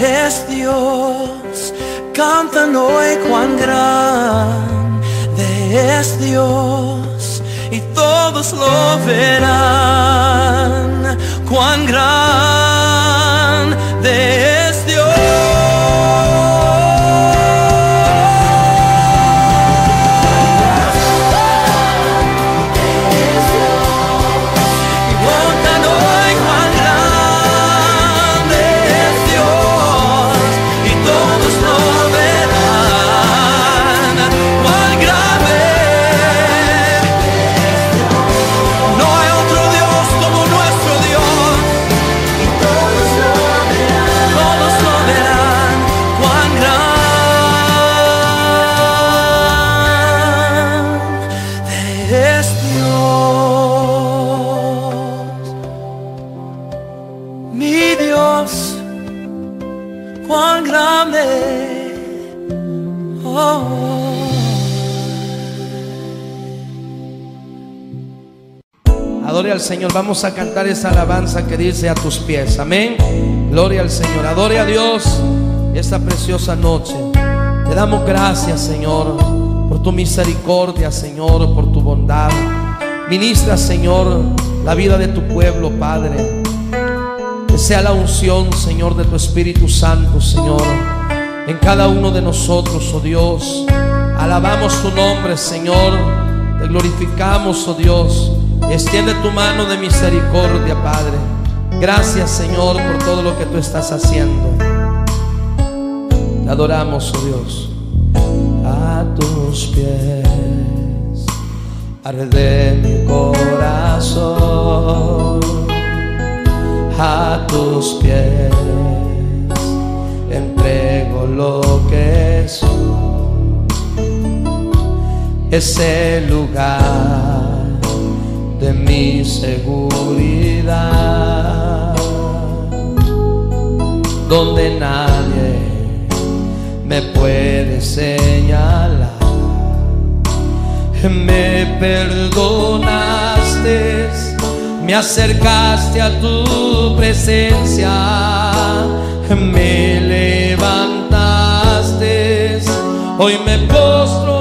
es Dios, cantan hoy cuán grande es Dios y todos lo verán, cuán grande es Señor. Vamos a cantar esa alabanza que dice a tus pies. Amén. Gloria al Señor. Adore a Dios esta preciosa noche. Te damos gracias, Señor, por tu misericordia, Señor, por tu bondad. Ministra, Señor, la vida de tu pueblo, Padre. Que sea la unción, Señor, de tu Espíritu Santo, Señor, en cada uno de nosotros, oh Dios. Alabamos tu nombre, Señor. Te glorificamos, oh Dios. Extiende tu mano de misericordia, Padre. Gracias, Señor, por todo lo que tú estás haciendo. Te adoramos, oh Dios. A tus pies arde mi corazón. A tus pies entrego lo que soy. Ese lugar de mi seguridad, donde nadie me puede señalar. Me perdonaste, me acercaste a tu presencia, me levantaste, hoy me postro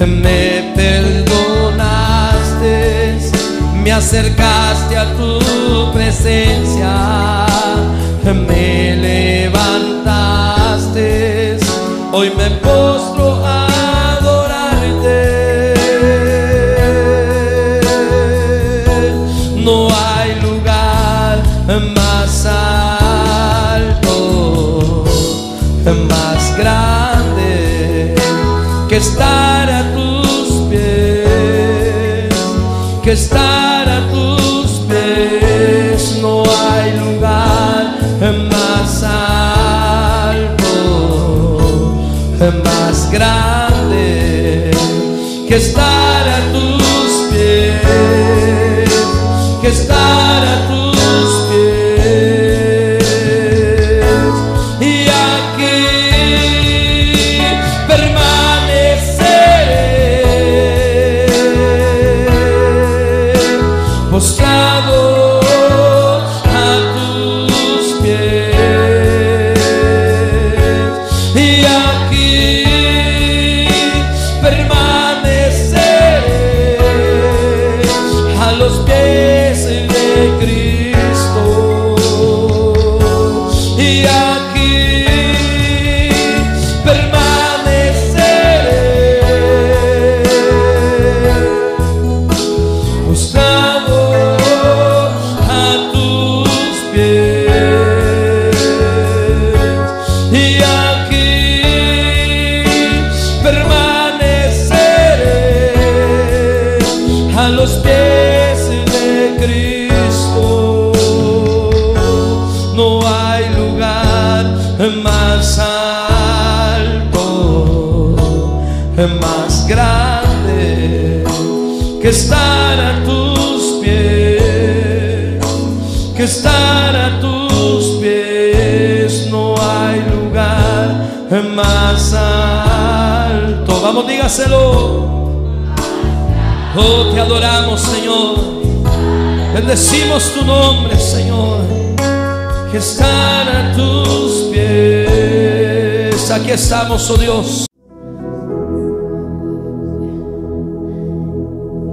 me perdonaste, me acercaste a tu presencia, me levantaste, hoy me postro a adorarte. No hay lugar más alto, más grande que estar Oh, te adoramos, Señor. Bendecimos tu nombre, Señor. Que estar a tus pies. Aquí estamos, oh Dios.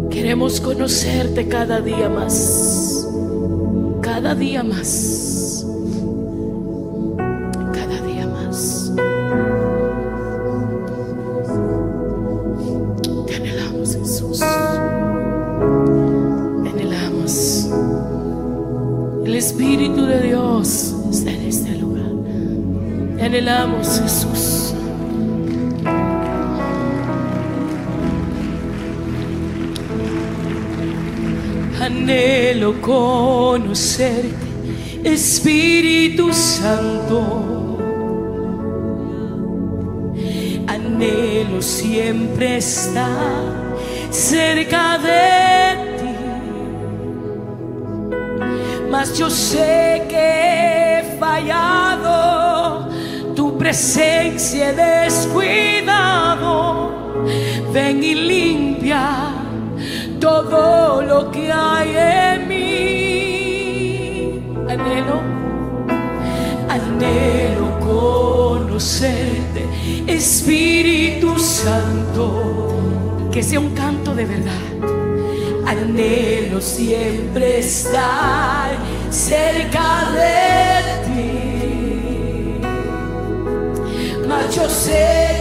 Queremos conocerte cada día más. Cada día más. que sea un canto de verdad. Anhelo siempre estar cerca de ti. Mas yo sé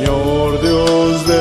Señor Dios de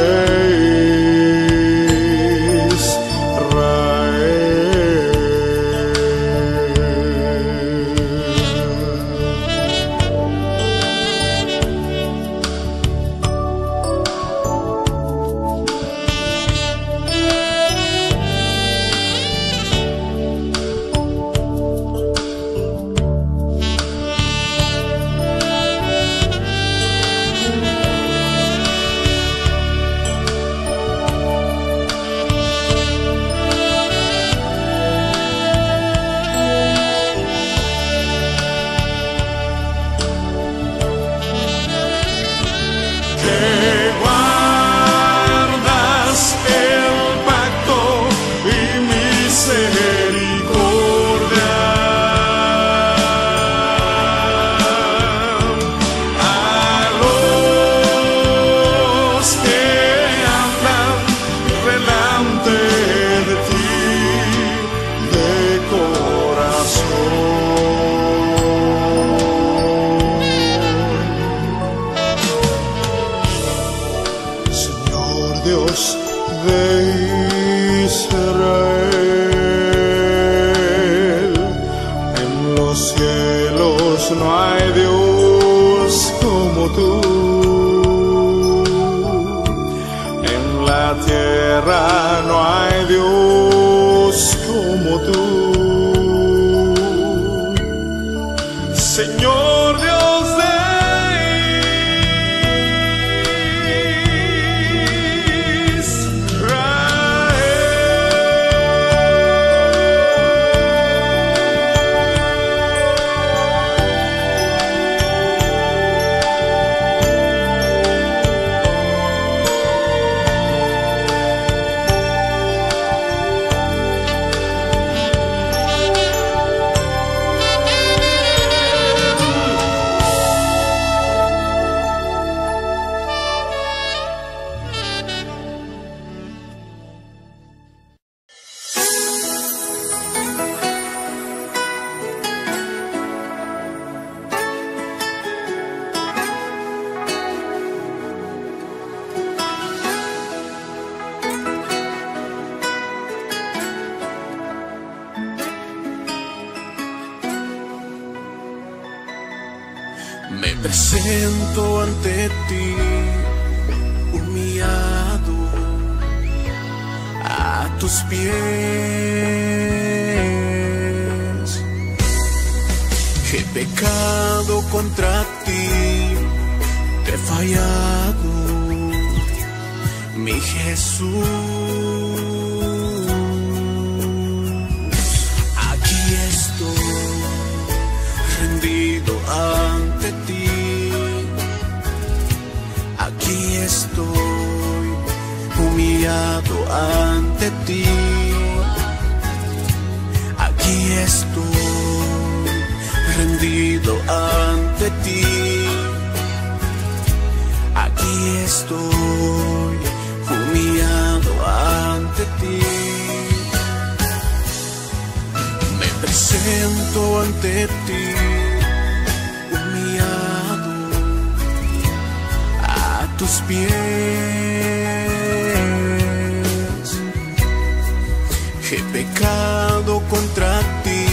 He pecado contra ti,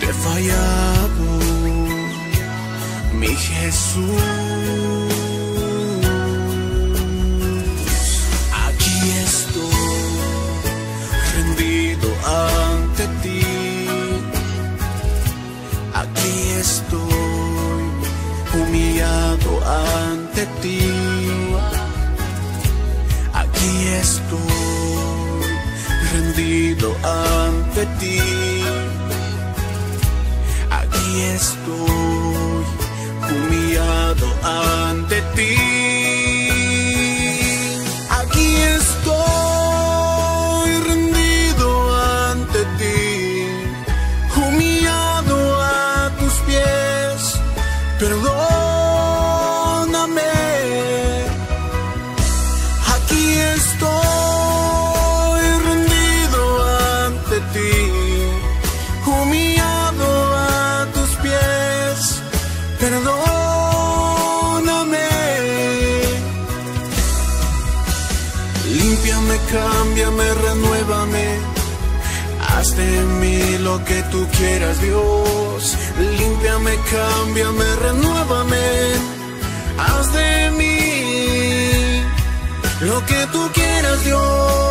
te he fallado, mi Jesús. the deep. que tú quieras, Dios. Límpiame, cámbiame, renuévame. Haz de mí lo que tú quieras, Dios.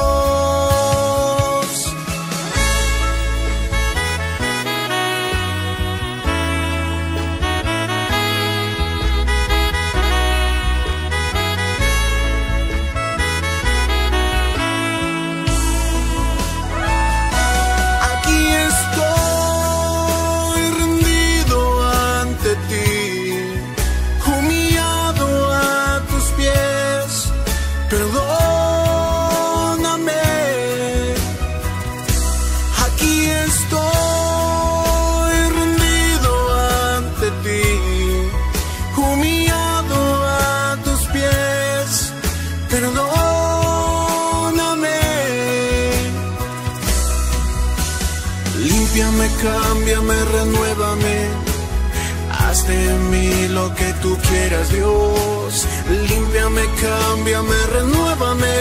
Dios. Límpiame, cámbiame, renuévame.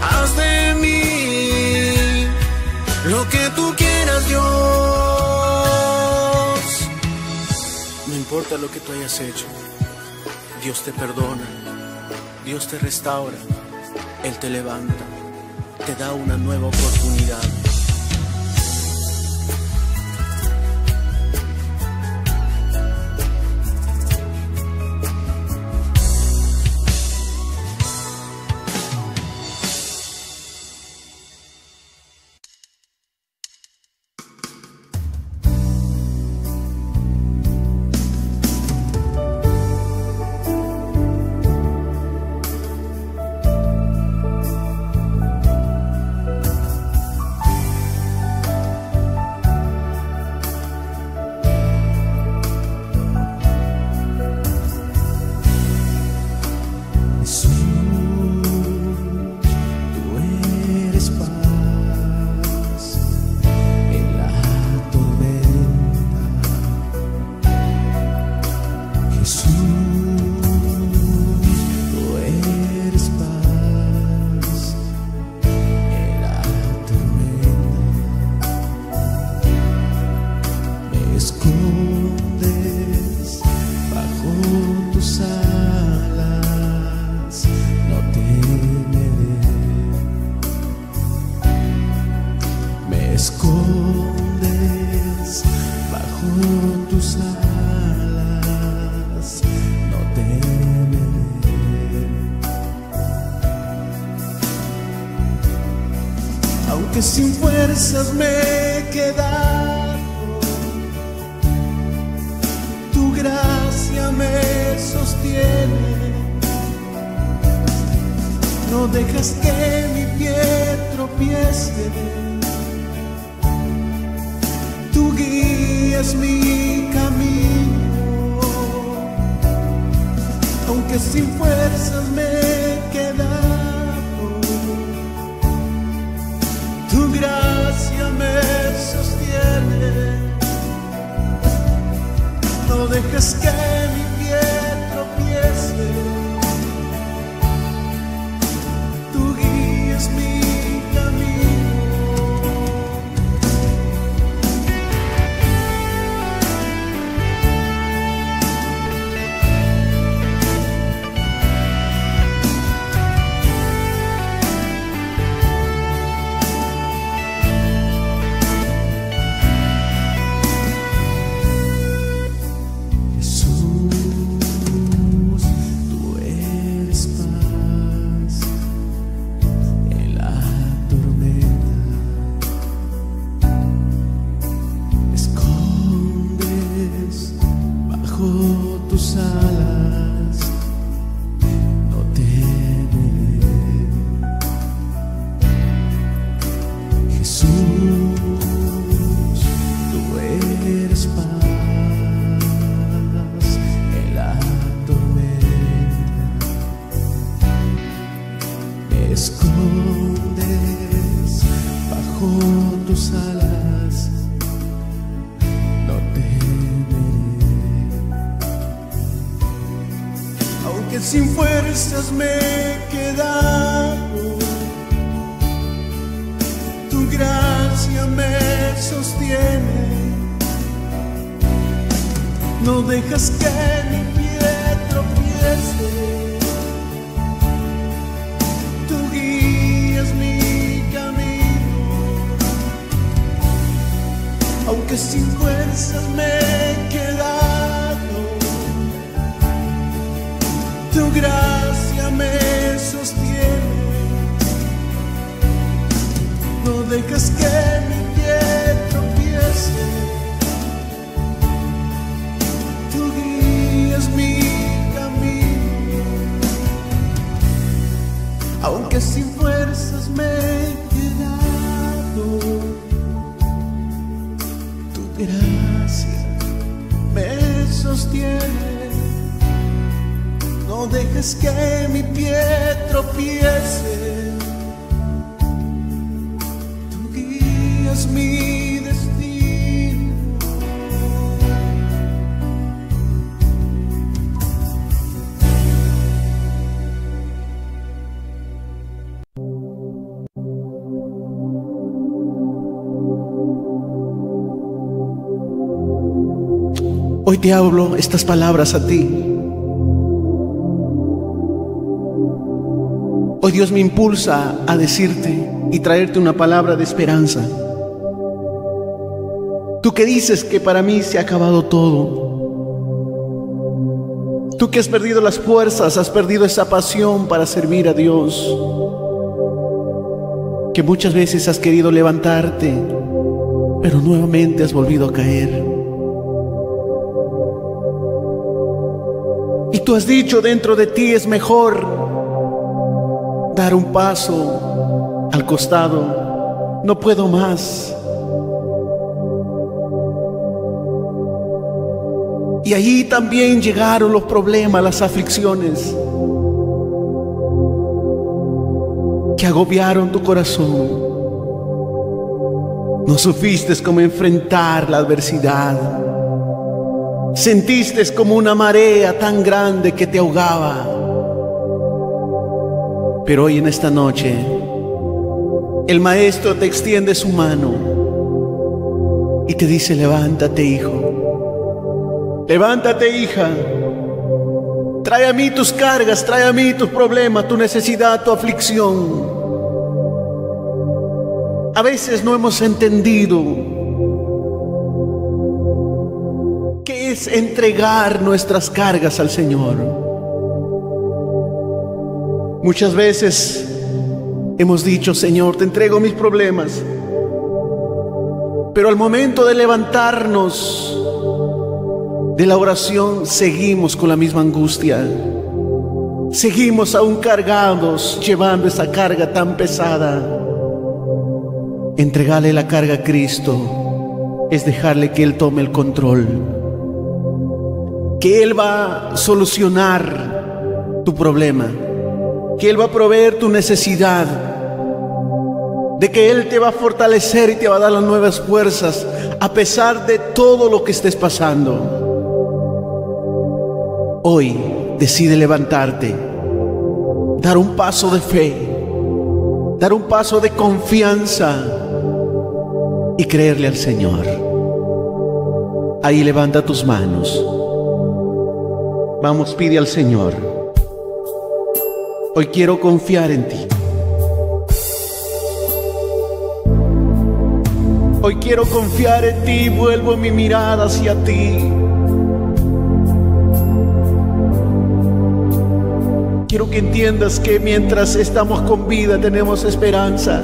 Haz de mí lo que tú quieras, Dios. No importa lo que tú hayas hecho, Dios te perdona, Dios te restaura, Él te levanta, te da una nueva oportunidad. Hoy te hablo estas palabras a ti. Hoy Dios me impulsa a decirte y traerte una palabra de esperanza. Tú que dices que para mí se ha acabado todo. Tú que has perdido las fuerzas, has perdido esa pasión para servir a Dios. Que muchas veces has querido levantarte, pero nuevamente has volvido a caer. Y tú has dicho dentro de ti es mejor dar un paso al costado. No puedo más. Y allí también llegaron los problemas, las aflicciones que agobiaron tu corazón. No supiste cómo enfrentar la adversidad. Sentiste como una marea tan grande que te ahogaba. Pero hoy en esta noche, el maestro te extiende su mano y te dice, levántate hijo, levántate hija, trae a mí tus cargas, trae a mí tus problemas, tu necesidad, tu aflicción. A veces no hemos entendido es entregar nuestras cargas al Señor. Muchas veces hemos dicho, Señor, te entrego mis problemas. Pero al momento de levantarnos de la oración, seguimos con la misma angustia. Seguimos aún cargados, llevando esa carga tan pesada. Entregarle la carga a Cristo es dejarle que Él tome el control. Que Él va a solucionar tu problema que Él va a proveer tu necesidad, de que Él te va a fortalecer y te va a dar las nuevas fuerzas a pesar de todo lo que estés pasando. Hoy decide levantarte, dar un paso de fe, dar un paso de confianza y creerle al Señor. Ahí levanta tus manos. Vamos, pide al Señor. Hoy quiero confiar en ti. Hoy quiero confiar en ti, vuelvo mi mirada hacia ti. Quiero que entiendas que mientras estamos con vida tenemos esperanza.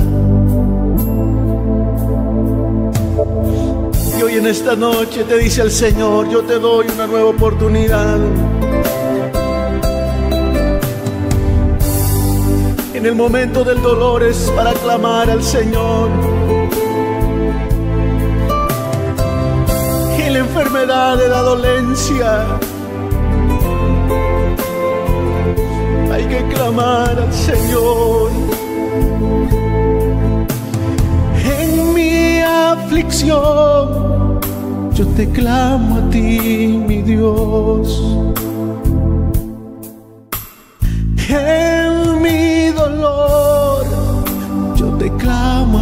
Y hoy en esta noche te dice el Señor, yo te doy una nueva oportunidad. En el momento del dolor es para clamar al Señor. En la enfermedad de la dolencia hay que clamar al Señor. En mi aflicción yo te clamo a ti, mi Dios.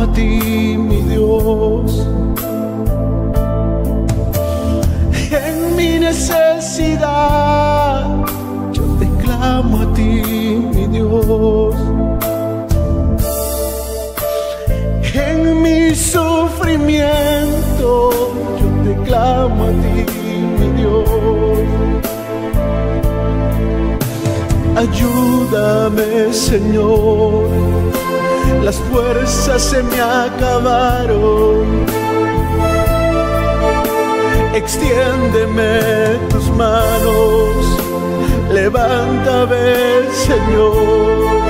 a ti, mi Dios. En mi necesidad, yo te clamo a ti, mi Dios. En mi sufrimiento, yo te clamo a ti, mi Dios. Ayúdame, Señor las fuerzas se me acabaron. Extiéndeme tus manos, levántame, Señor.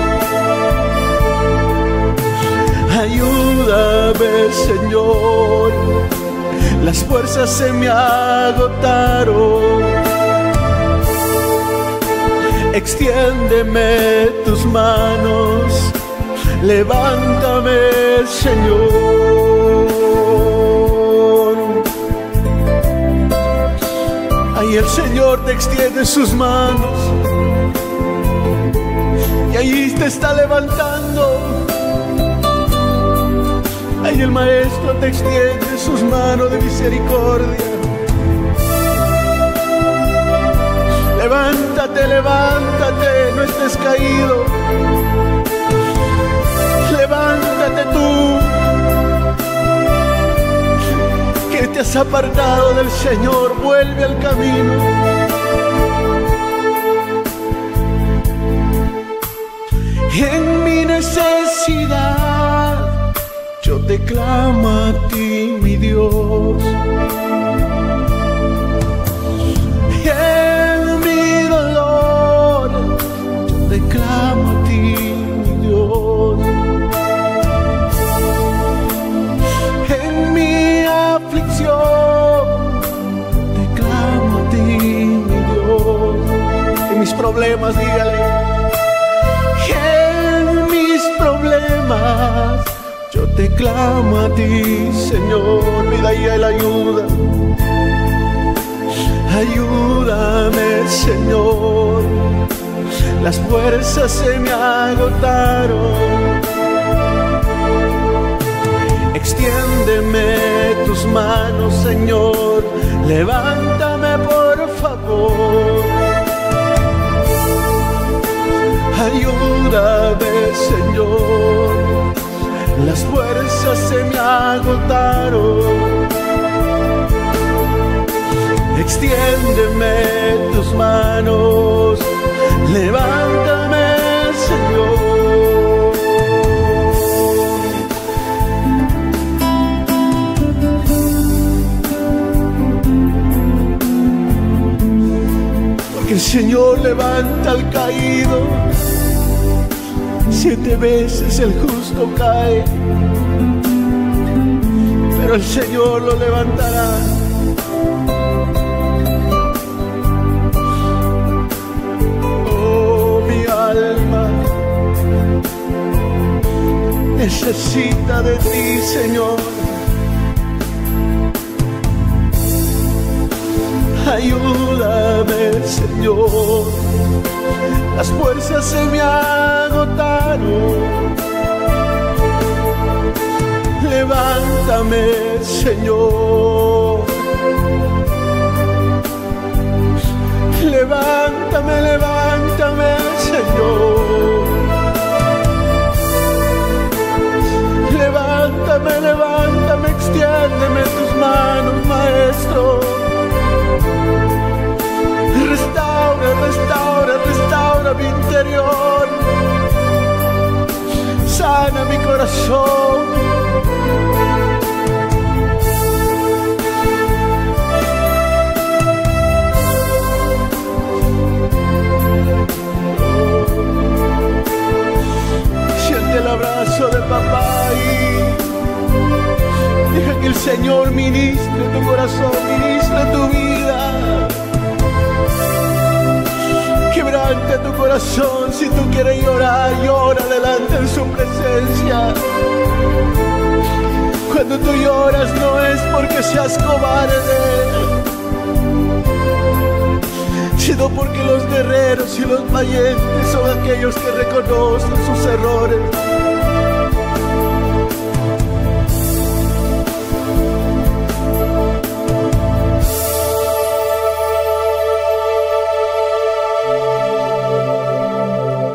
Ayúdame, Señor, las fuerzas se me agotaron. Extiéndeme tus manos, levántame, Señor. Ahí el Señor te extiende sus manos y ahí te está levantando. Ahí el Maestro te extiende sus manos de misericordia. Levántate, levántate, no estés caído. Tú, que te has apartado del Señor, vuelve al camino. En mi necesidad, yo te clamo a ti, mi Dios. Problemas, dígale. En mis problemas, yo te clamo a ti, Señor. Vida y la ayuda. Ayúdame, Señor. Las fuerzas se me agotaron. Extiéndeme tus manos, Señor. Levántame, por favor. Ayúdame, Señor. Las fuerzas se me agotaron. Extiéndeme tus manos, levántame, Señor. Porque el Señor levanta al caído, siete veces el justo cae, pero el Señor lo levantará. Oh, mi alma necesita de ti, Señor. Ayúdame, Señor. Las fuerzas se me agotaron. Levántame, Señor. Levántame, levántame, reconocen sus errores.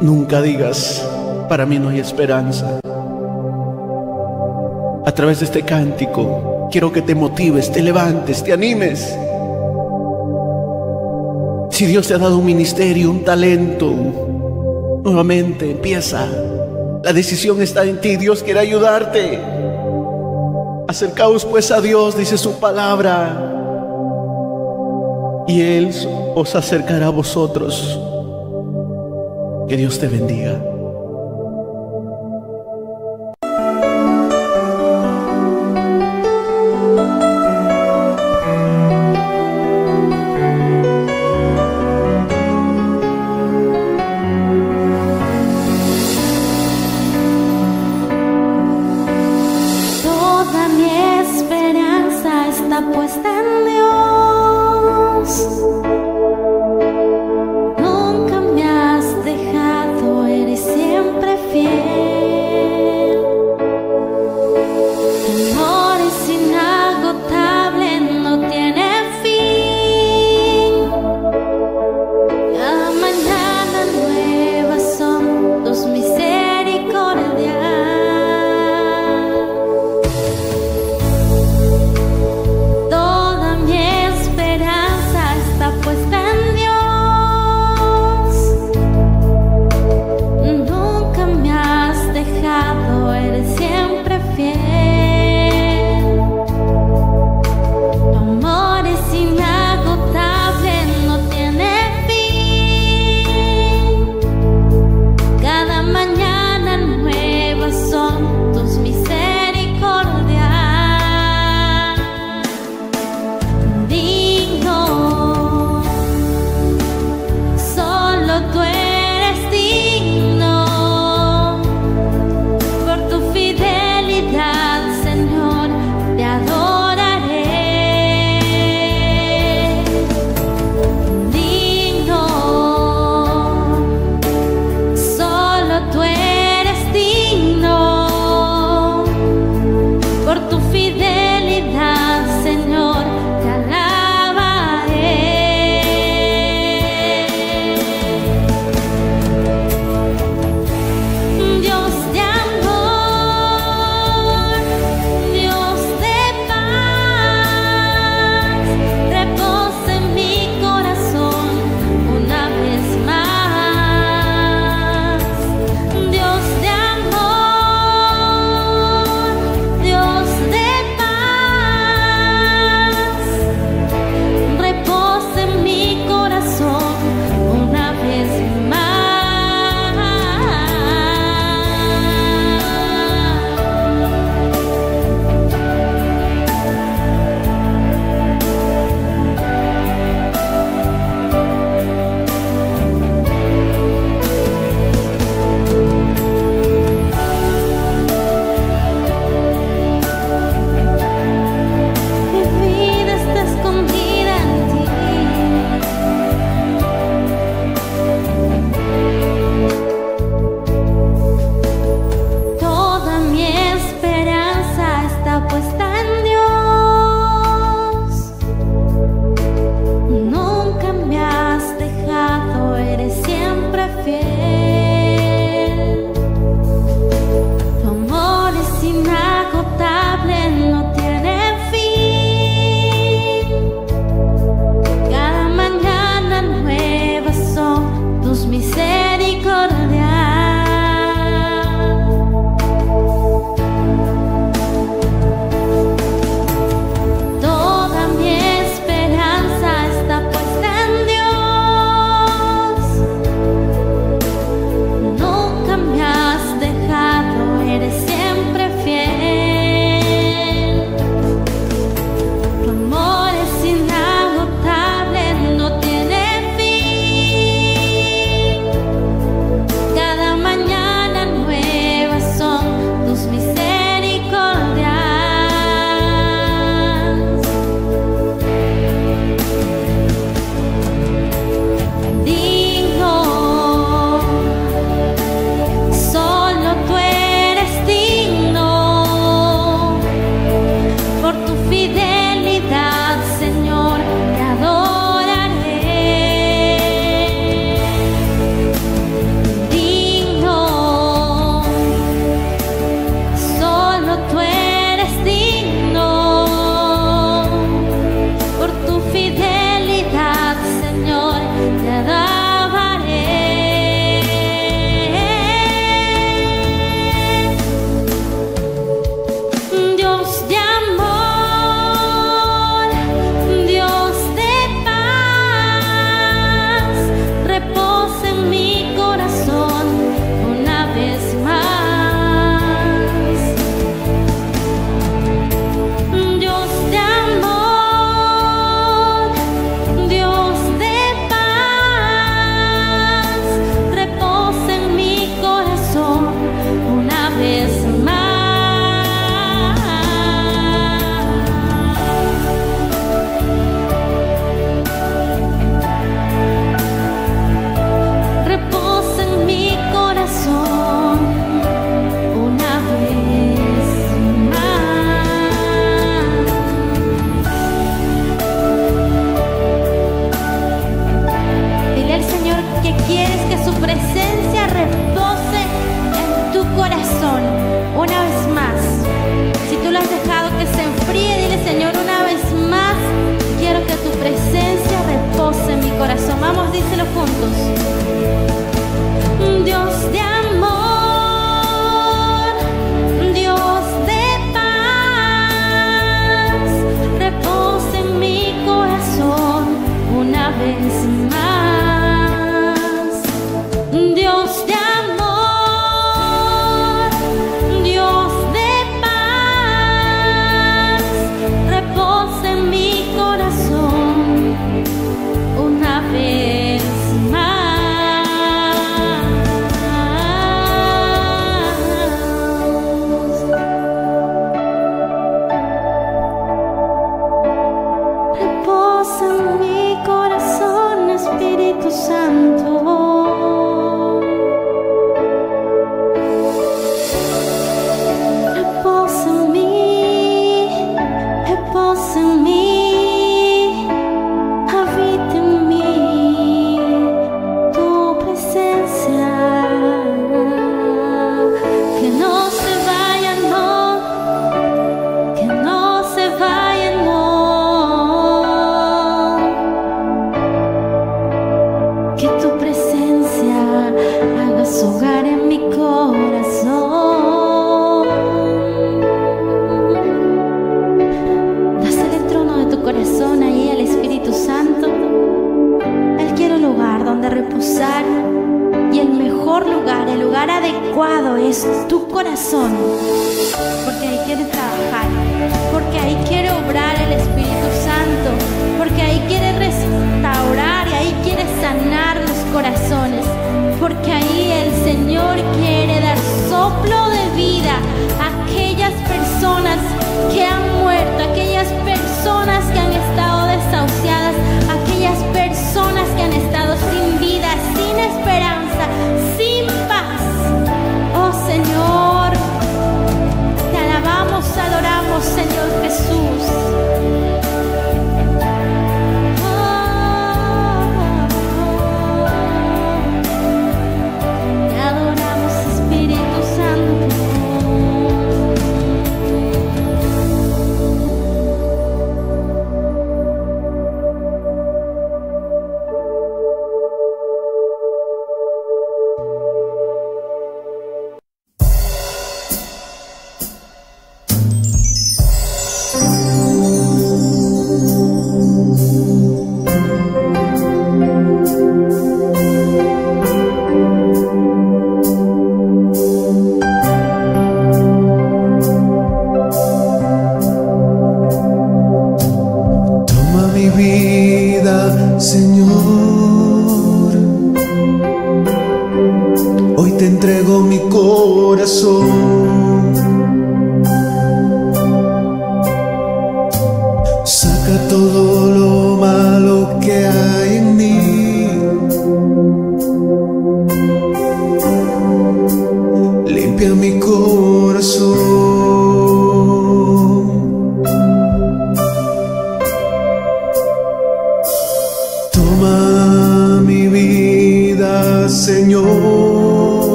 Nunca digas, para mí no hay esperanza. A través de este cántico, quiero que te motives, te levantes, te animes. Si Dios te ha dado un ministerio, un talento, nuevamente empieza. La decisión está en ti, Dios quiere ayudarte. Acercaos pues a Dios, dice su palabra, y Él os acercará a vosotros. Que Dios te bendiga.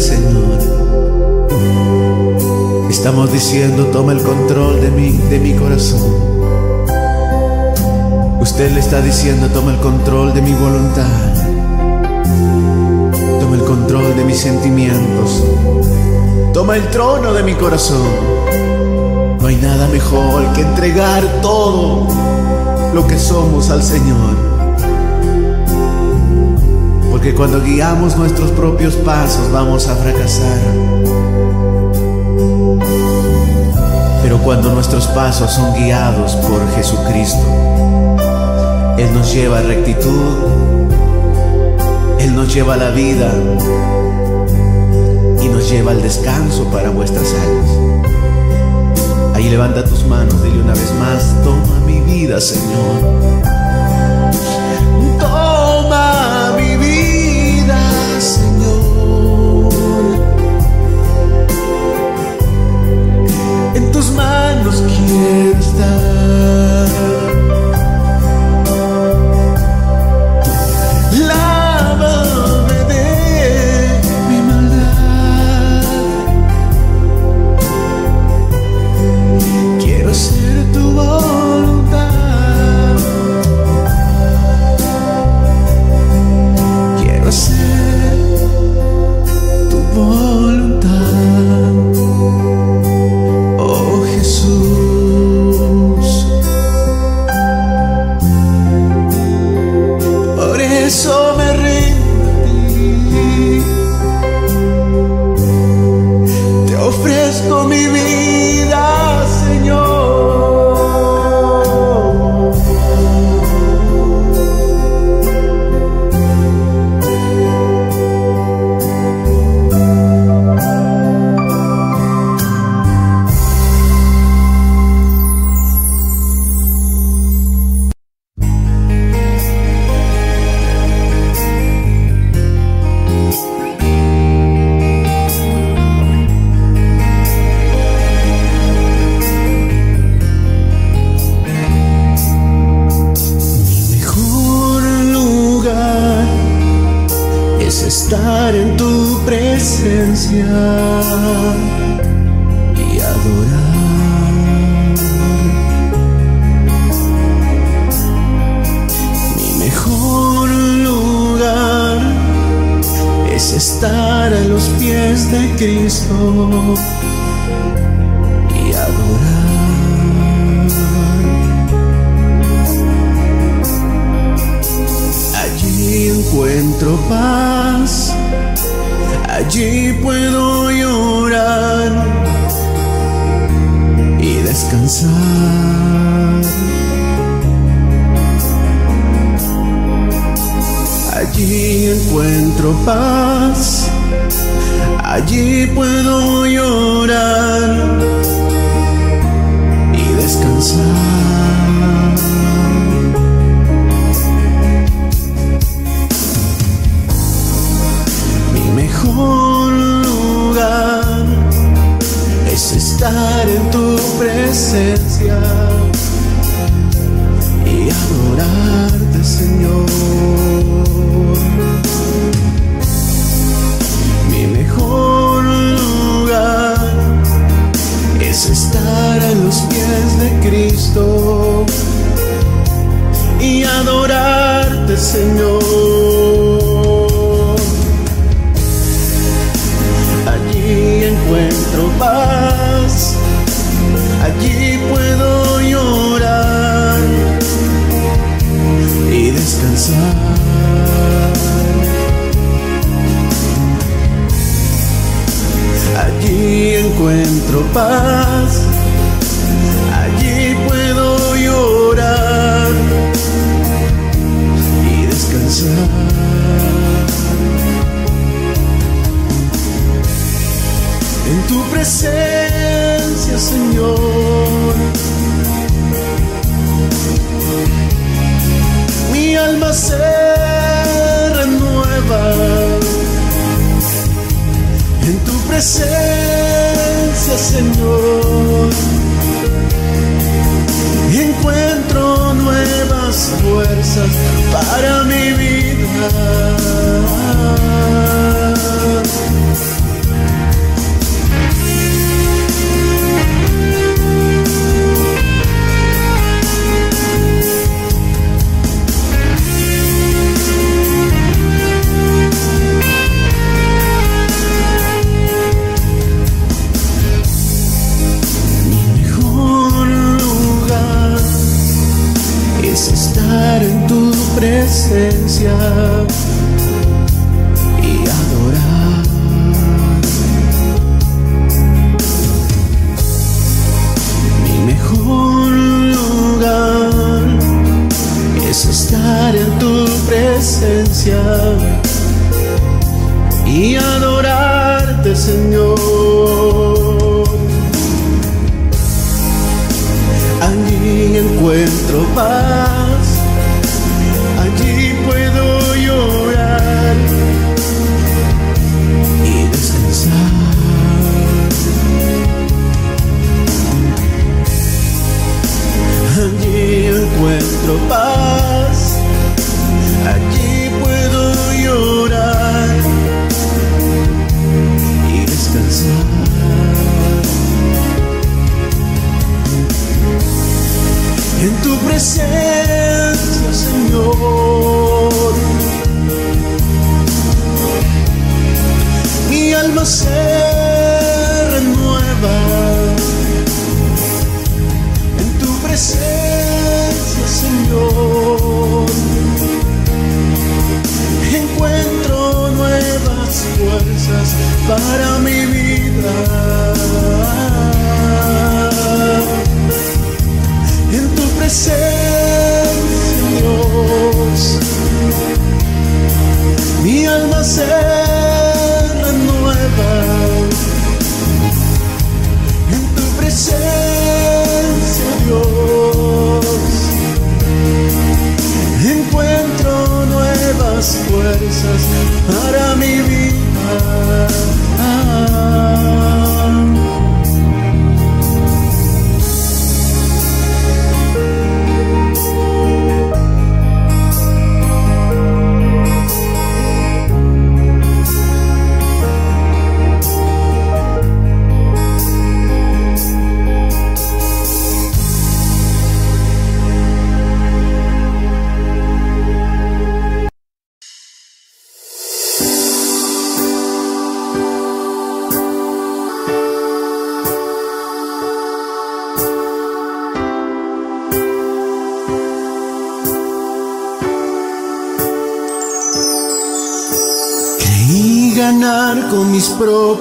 Señor, estamos diciendo, toma el control de mí, de mi corazón. Usted le está diciendo, toma el control de mi voluntad. Toma el control de mis sentimientos. Toma el trono de mi corazón. No hay nada mejor que entregar todo lo que somos al Señor. Porque cuando guiamos nuestros propios pasos vamos a fracasar. Pero cuando nuestros pasos son guiados por Jesucristo, Él nos lleva a rectitud, Él nos lleva a la vida y nos lleva al descanso para vuestras almas. Ahí levanta tus manos, dile una vez más, toma mi vida, Señor. En tus manos quiero estar.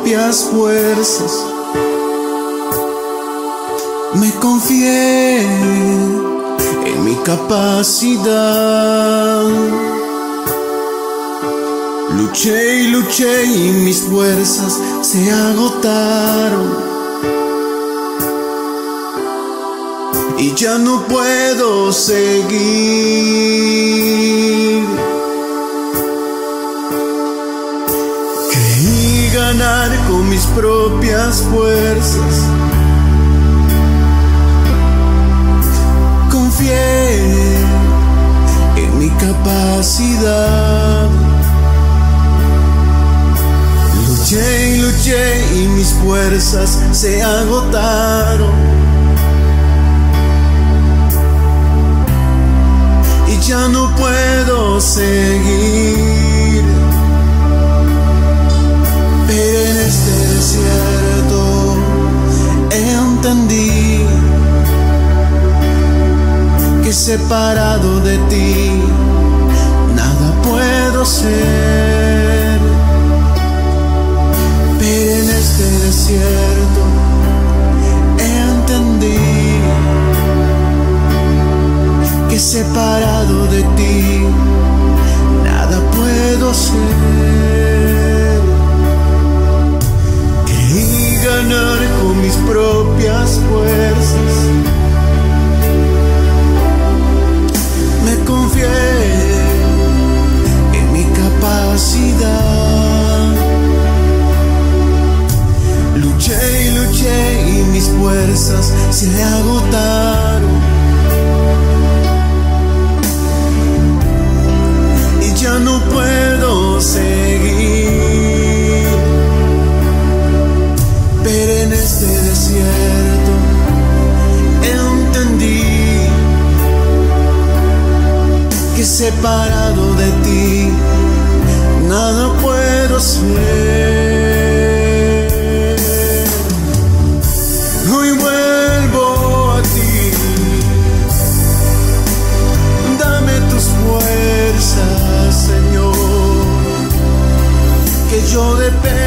Propias fuerzas. Me confié en mi capacidad. Luché y luché y mis fuerzas se agotaron. Y ya no puedo seguir. Mis propias fuerzas. Confié en mi capacidad. Luché y luché y mis fuerzas se agotaron. Y ya no puedo seguir. Pero en este entendí que separado de ti nada puedo ser. Pero en este desierto entendí que separado de ti nada puedo ser. Con mis propias fuerzas. Me confié en mi capacidad. Luché y luché y mis fuerzas se agotaron. Y ya no puedo seguir. Pero en este desierto entendí que separado de ti nada puedo ser. Hoy vuelvo a ti, dame tus fuerzas, Señor, que yo dependa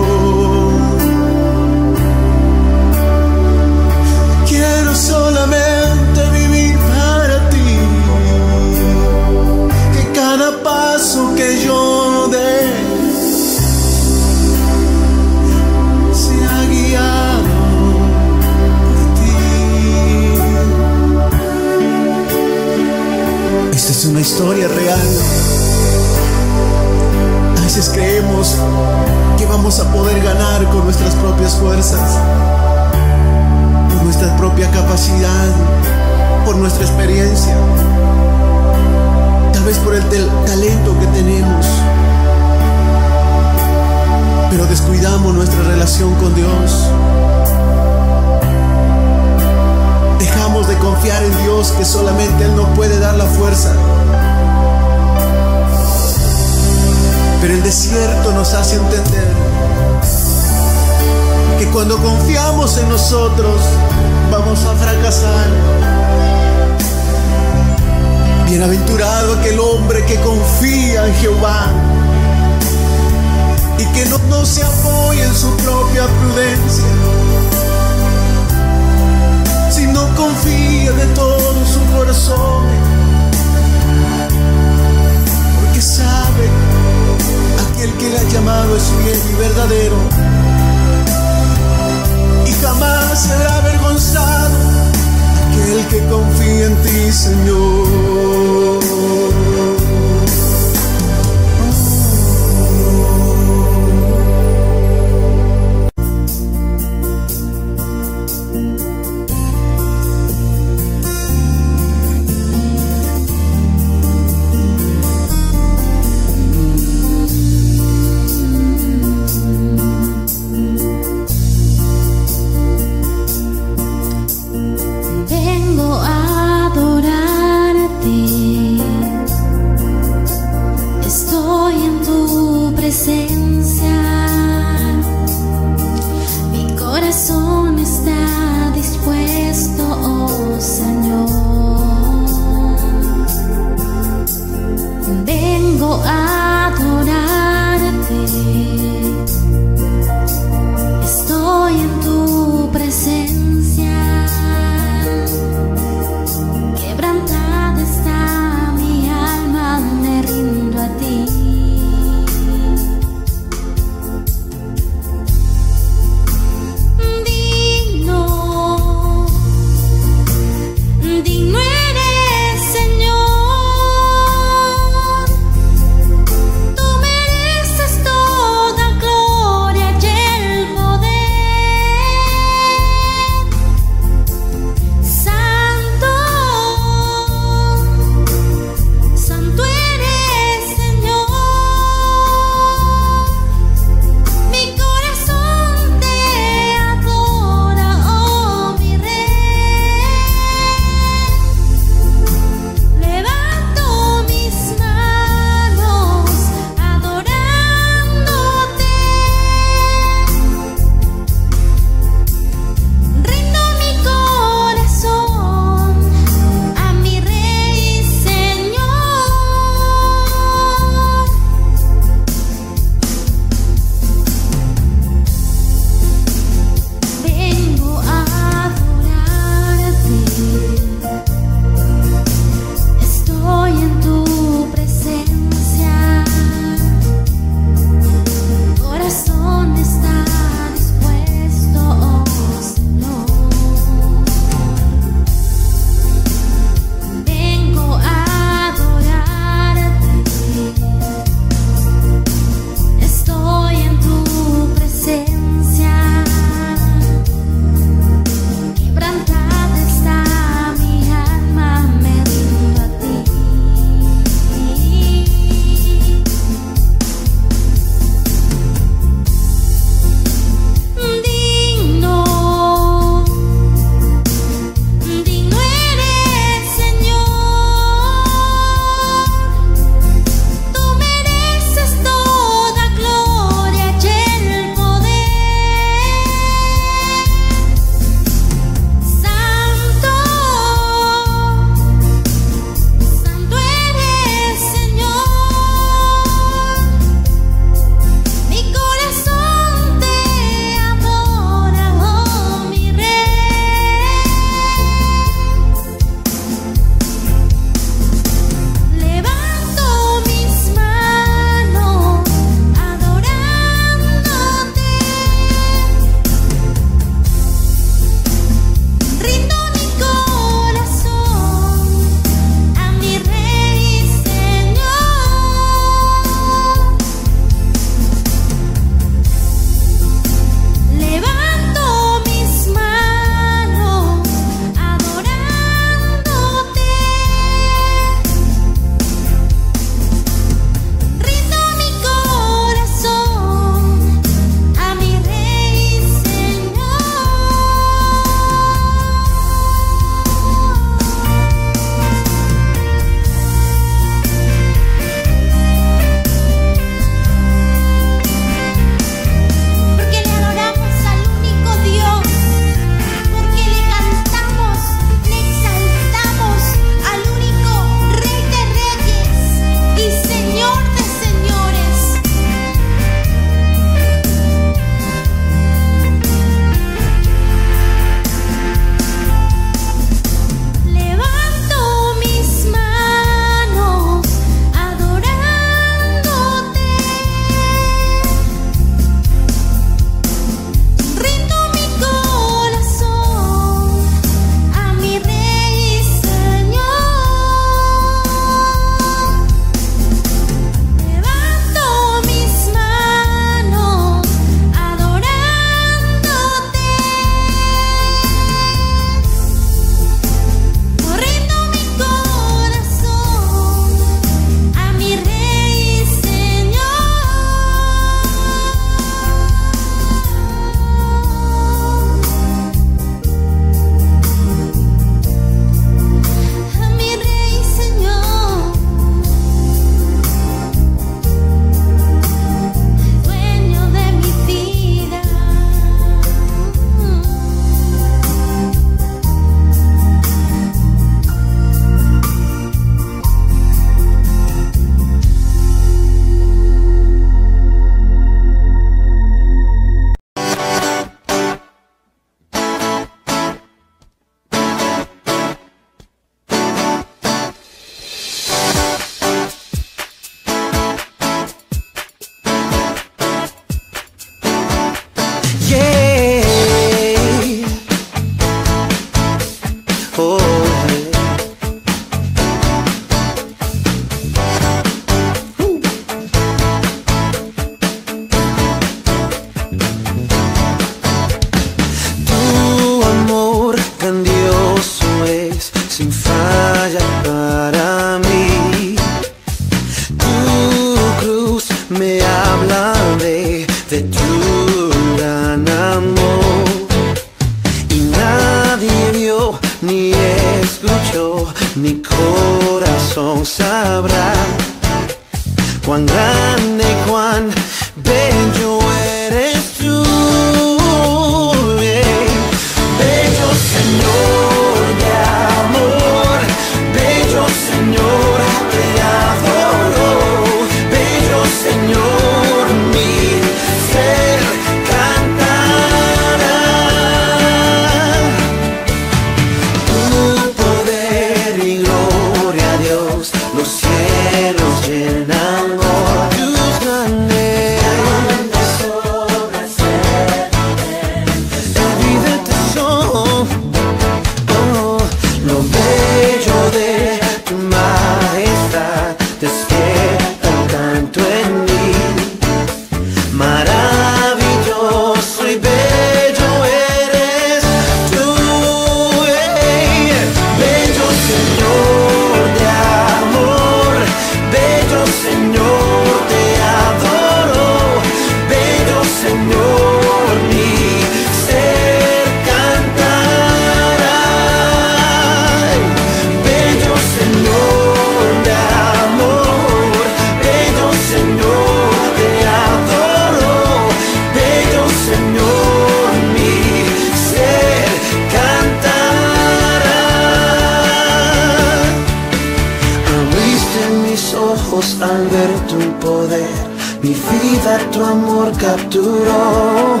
Mi vida tu amor capturó,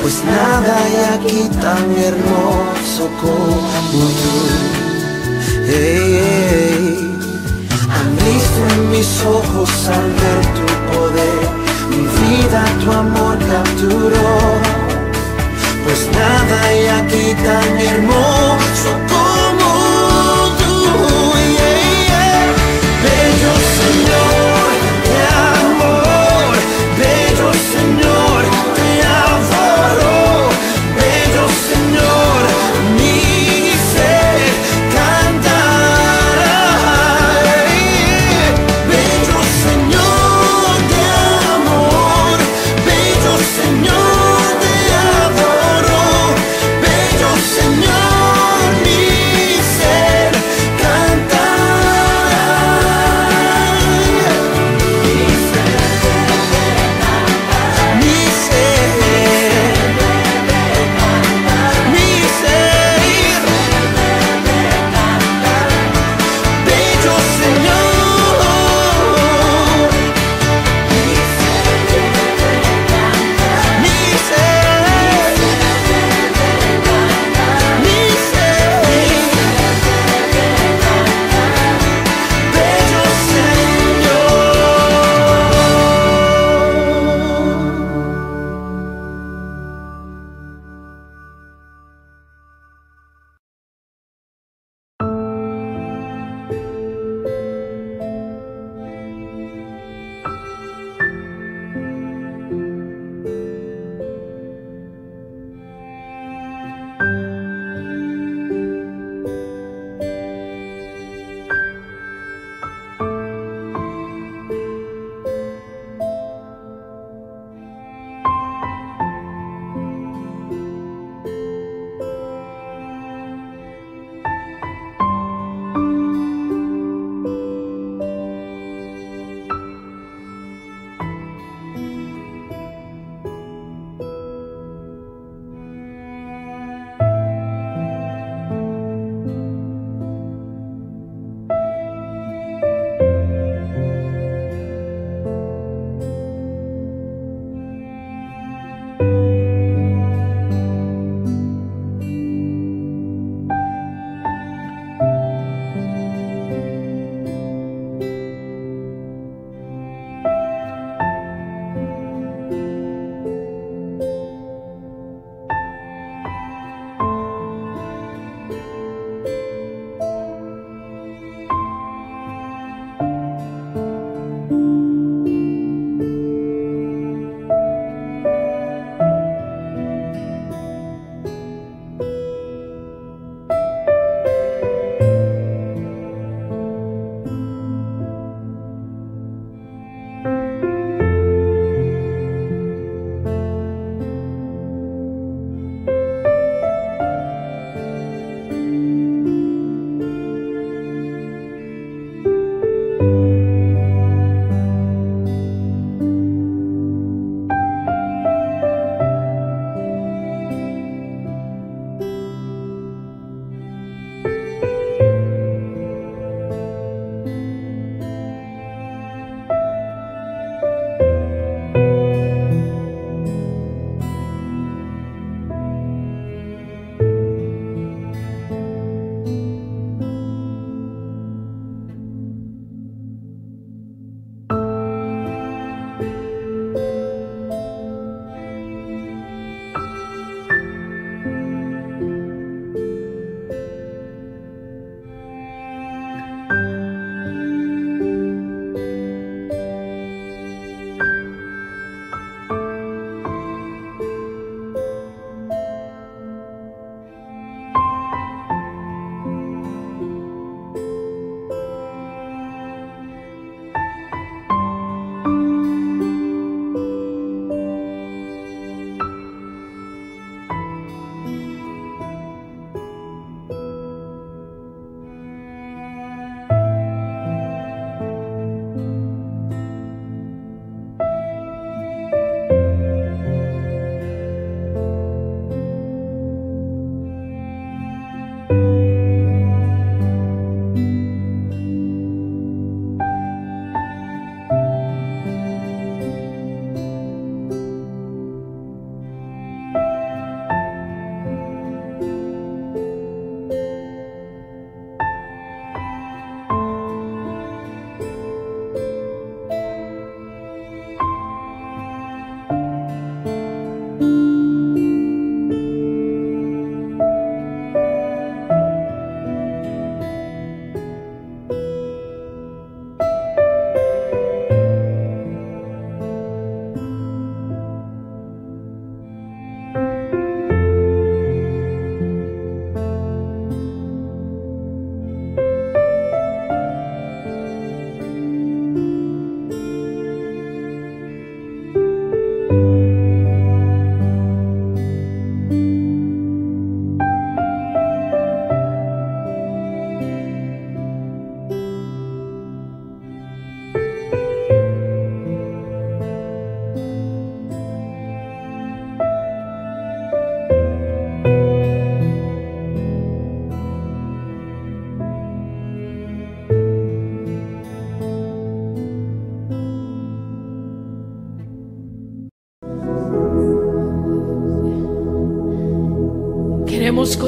pues nada hay aquí tan hermoso como tú. Hey, hey. en mis ojos al ver tu poder, mi vida tu amor capturó, pues nada hay aquí tan hermoso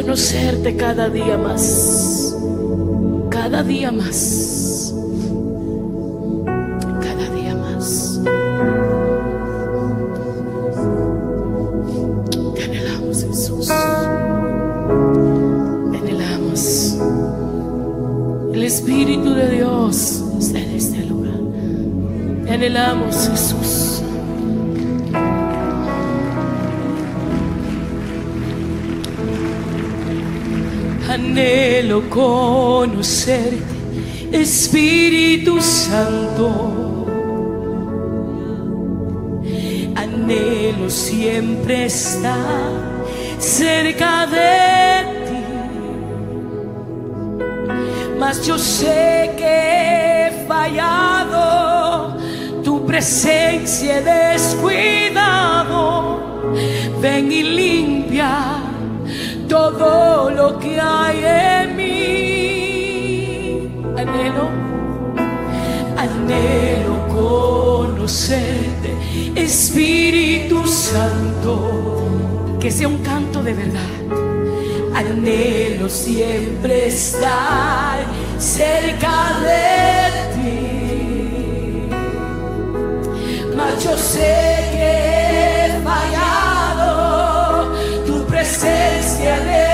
conocerte cada día más, cada día más. siempre está cerca de ti. Mas yo sé que he fallado, tu presencia he descuidado. Ven y limpia todo lo que hay en mí. Anhelo, anhelo conocerte que sea un canto de verdad. Anhelo siempre estar cerca de ti. Mas yo sé que he fallado tu presencia de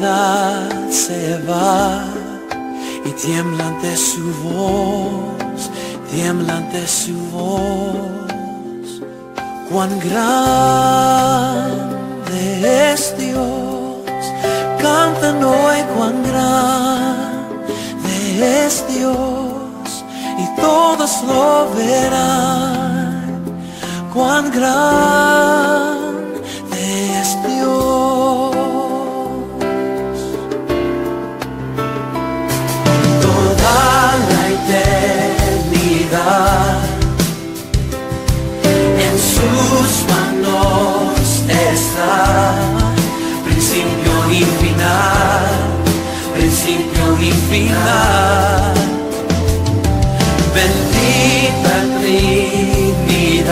se va y tiembla ante su voz, tiembla ante su voz. Cuán grande es Dios, cantan hoy cuán grande es Dios y todos lo verán. Cuán grande está, principio ni final, principio ni final. Bendita Trinidad.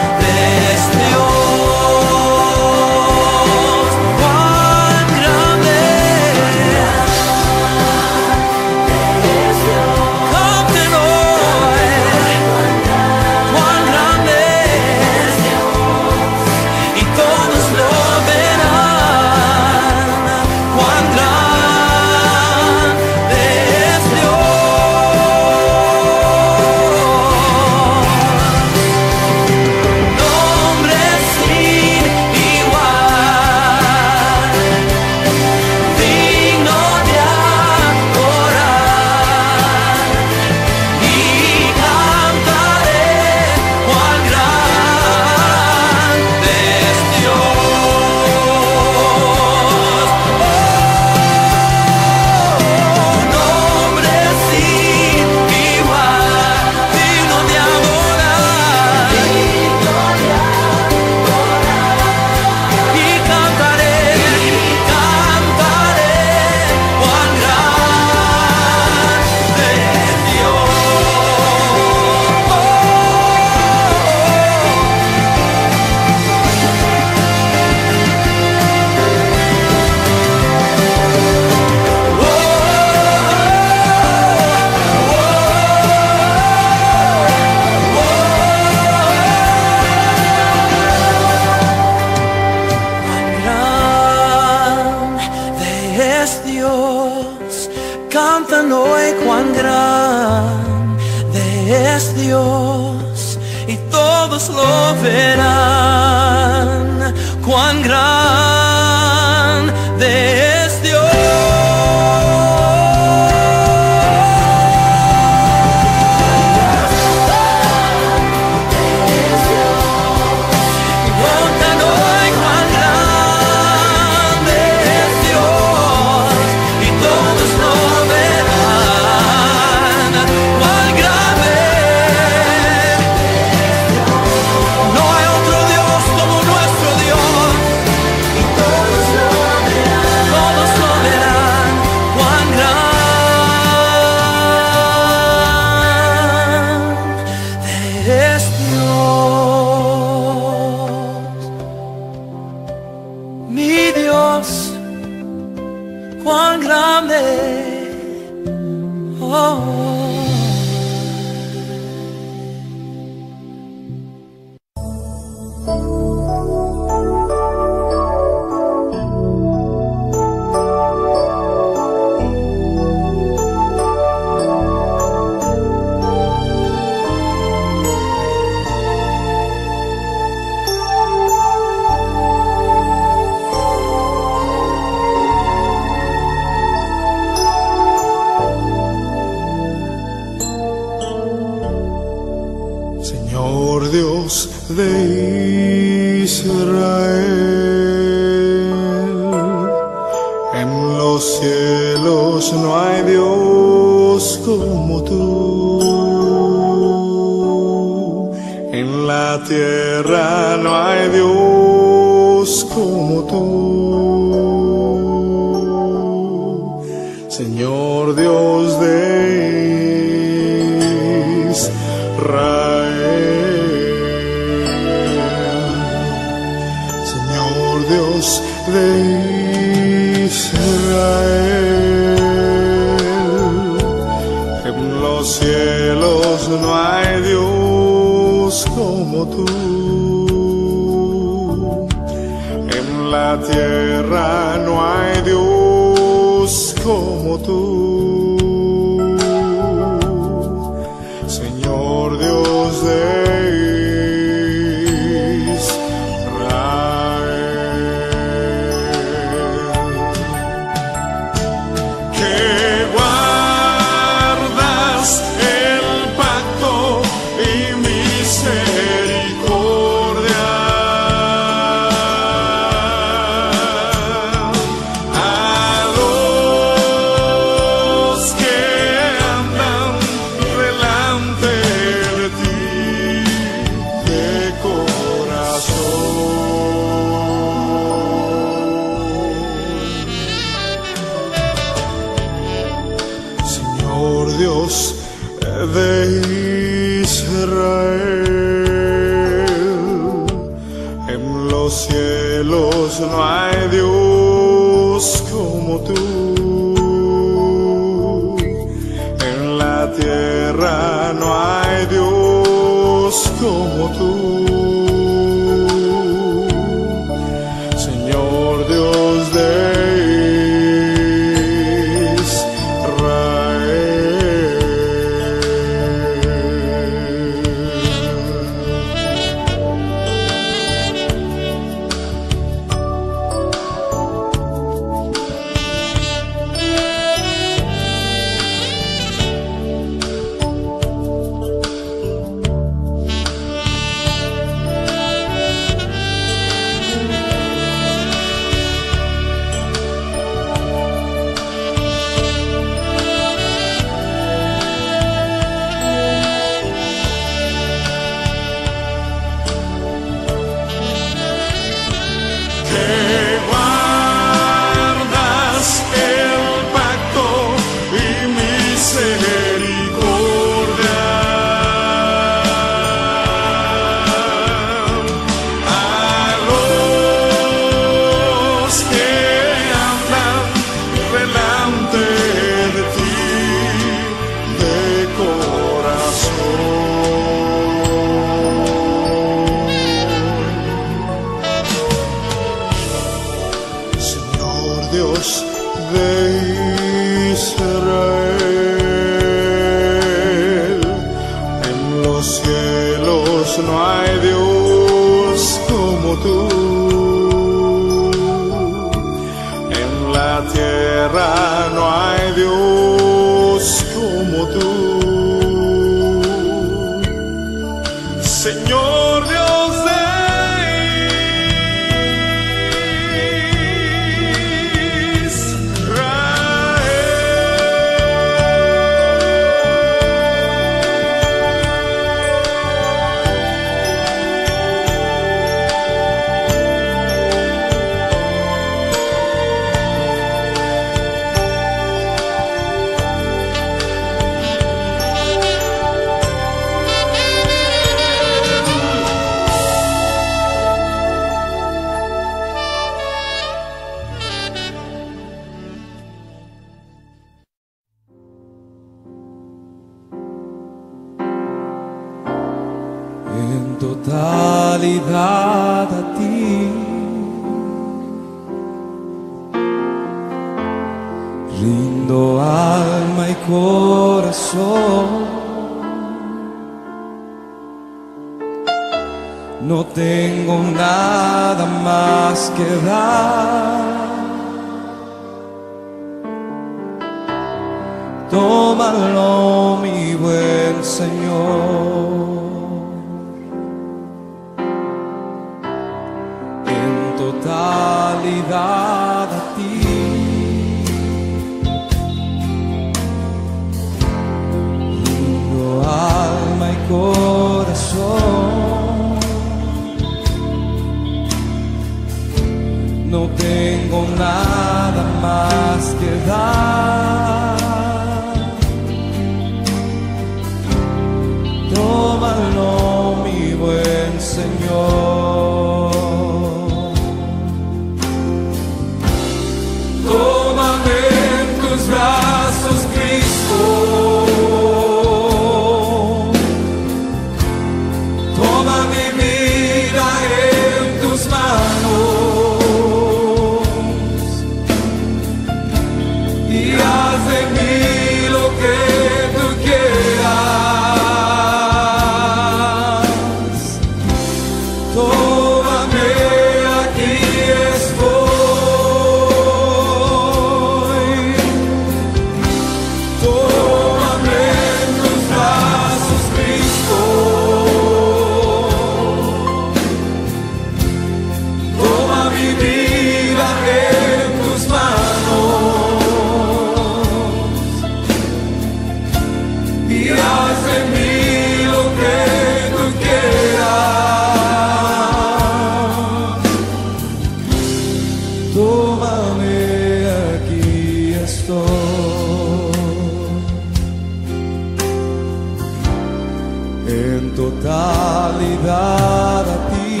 realidad a ti.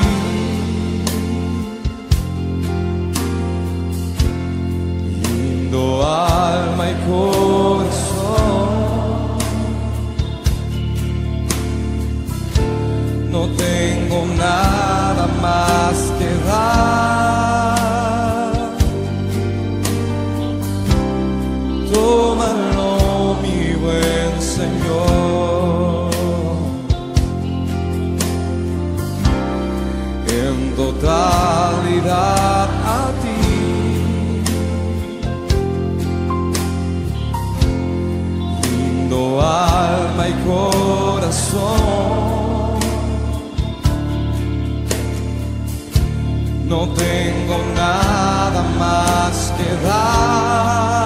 Lindo alma y corazón, no tengo nada más No tengo nada más que dar.